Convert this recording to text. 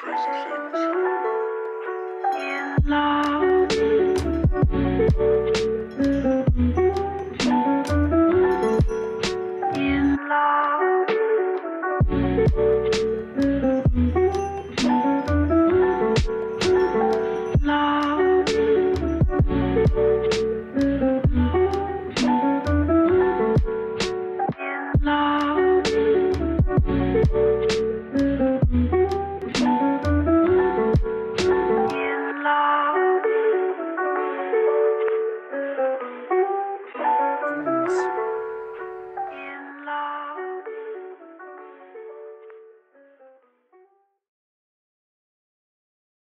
crazy things. In love. In love.